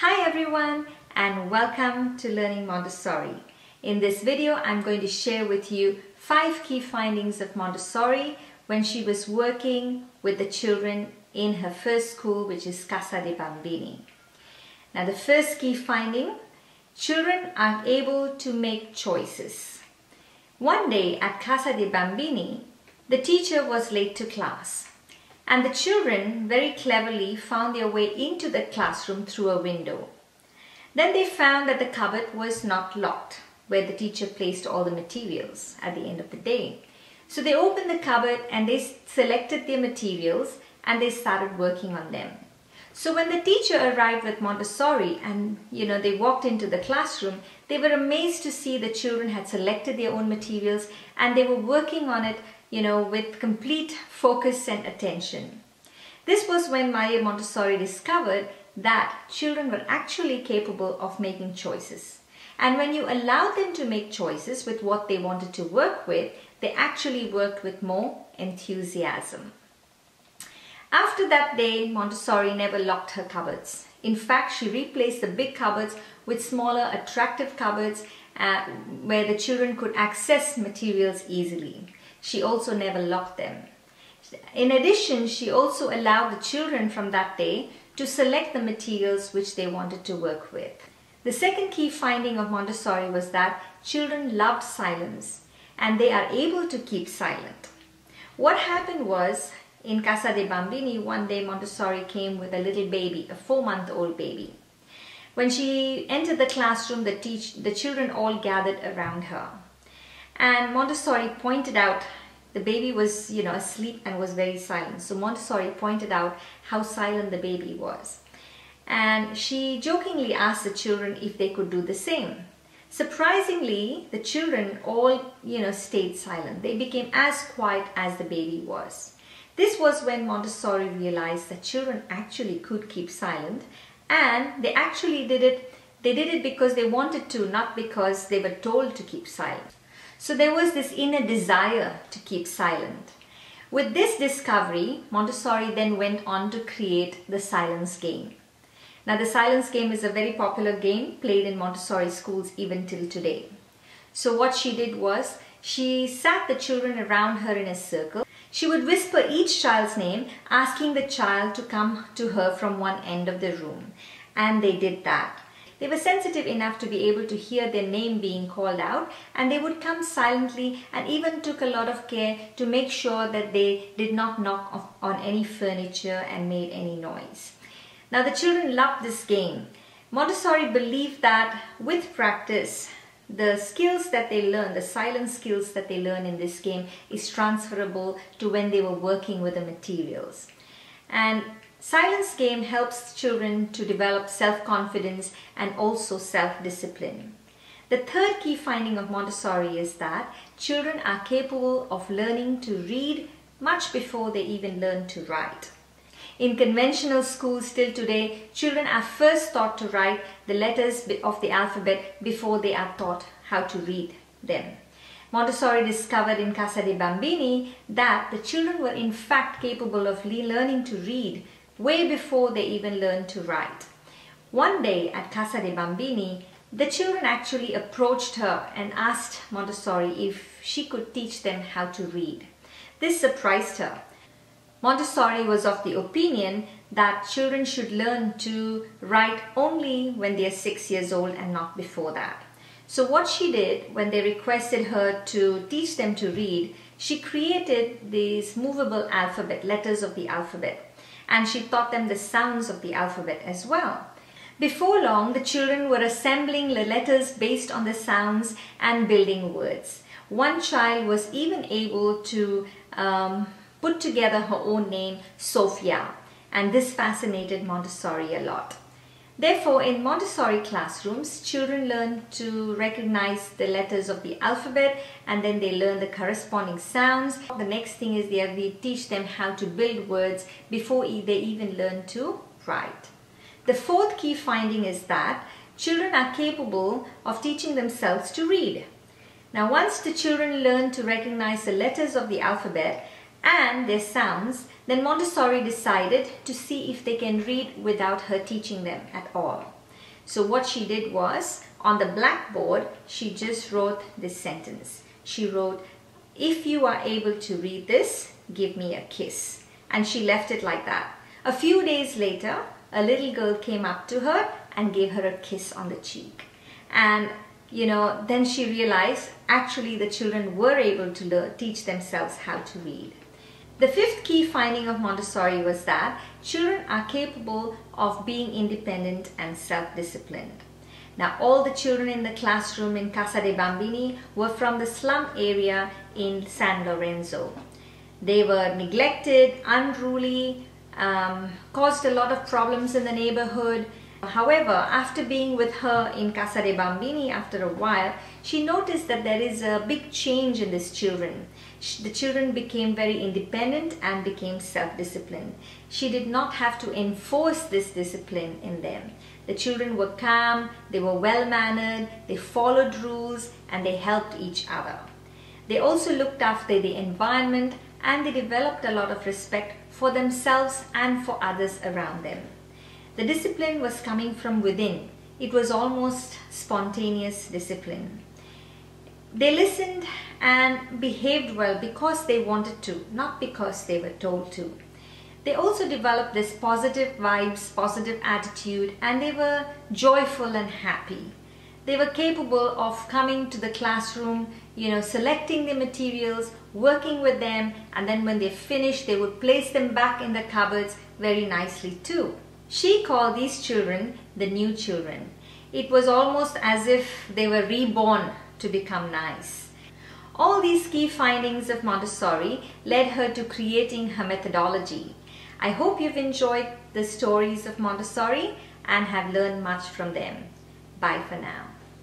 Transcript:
Hi everyone and welcome to Learning Montessori. In this video I'm going to share with you five key findings of Montessori when she was working with the children in her first school which is Casa dei Bambini. Now the first key finding, children are able to make choices. One day at Casa dei Bambini, the teacher was late to class and the children very cleverly found their way into the classroom through a window. Then they found that the cupboard was not locked, where the teacher placed all the materials at the end of the day. So they opened the cupboard and they selected their materials and they started working on them. So when the teacher arrived with Montessori and you know they walked into the classroom, they were amazed to see the children had selected their own materials and they were working on it you know, with complete focus and attention. This was when Maria Montessori discovered that children were actually capable of making choices. And when you allowed them to make choices with what they wanted to work with, they actually worked with more enthusiasm. After that day, Montessori never locked her cupboards. In fact, she replaced the big cupboards with smaller, attractive cupboards uh, where the children could access materials easily. She also never locked them. In addition, she also allowed the children from that day to select the materials which they wanted to work with. The second key finding of Montessori was that children loved silence and they are able to keep silent. What happened was in Casa dei Bambini, one day Montessori came with a little baby, a four month old baby. When she entered the classroom, the, the children all gathered around her. And Montessori pointed out the baby was, you know, asleep and was very silent. So Montessori pointed out how silent the baby was. And she jokingly asked the children if they could do the same. Surprisingly, the children all, you know, stayed silent. They became as quiet as the baby was. This was when Montessori realized that children actually could keep silent and they actually did it they did it because they wanted to, not because they were told to keep silent. So there was this inner desire to keep silent. With this discovery, Montessori then went on to create the silence game. Now the silence game is a very popular game played in Montessori schools even till today. So what she did was she sat the children around her in a circle. She would whisper each child's name asking the child to come to her from one end of the room. And they did that. They were sensitive enough to be able to hear their name being called out and they would come silently and even took a lot of care to make sure that they did not knock on any furniture and made any noise. Now the children loved this game. Montessori believed that with practice, the skills that they learn, the silent skills that they learn in this game is transferable to when they were working with the materials. And Silence game helps children to develop self-confidence and also self-discipline. The third key finding of Montessori is that children are capable of learning to read much before they even learn to write. In conventional schools still today, children are first taught to write the letters of the alphabet before they are taught how to read them. Montessori discovered in Casa dei Bambini that the children were in fact capable of learning to read way before they even learned to write. One day at Casa dei Bambini, the children actually approached her and asked Montessori if she could teach them how to read. This surprised her. Montessori was of the opinion that children should learn to write only when they are six years old and not before that. So what she did when they requested her to teach them to read, she created these movable alphabet, letters of the alphabet and she taught them the sounds of the alphabet as well. Before long, the children were assembling the letters based on the sounds and building words. One child was even able to um, put together her own name, Sophia, and this fascinated Montessori a lot. Therefore, in Montessori classrooms, children learn to recognize the letters of the alphabet and then they learn the corresponding sounds. The next thing is that we teach them how to build words before they even learn to write. The fourth key finding is that children are capable of teaching themselves to read. Now, once the children learn to recognize the letters of the alphabet, and their sounds, then Montessori decided to see if they can read without her teaching them at all. So what she did was, on the blackboard, she just wrote this sentence. She wrote, if you are able to read this, give me a kiss. And she left it like that. A few days later, a little girl came up to her and gave her a kiss on the cheek. And you know, then she realized actually the children were able to learn, teach themselves how to read. The fifth key finding of Montessori was that children are capable of being independent and self-disciplined. Now, all the children in the classroom in Casa dei Bambini were from the slum area in San Lorenzo. They were neglected, unruly, um, caused a lot of problems in the neighborhood. However, after being with her in Casa dei Bambini after a while, she noticed that there is a big change in these children. The children became very independent and became self-disciplined. She did not have to enforce this discipline in them. The children were calm, they were well-mannered, they followed rules and they helped each other. They also looked after the environment and they developed a lot of respect for themselves and for others around them. The discipline was coming from within. It was almost spontaneous discipline. They listened and behaved well because they wanted to, not because they were told to. They also developed this positive vibes, positive attitude, and they were joyful and happy they were capable of coming to the classroom, you know, selecting the materials, working with them, and then when they finished, they would place them back in the cupboards very nicely too. She called these children the new children. It was almost as if they were reborn to become nice. All these key findings of Montessori led her to creating her methodology. I hope you've enjoyed the stories of Montessori and have learned much from them. Bye for now.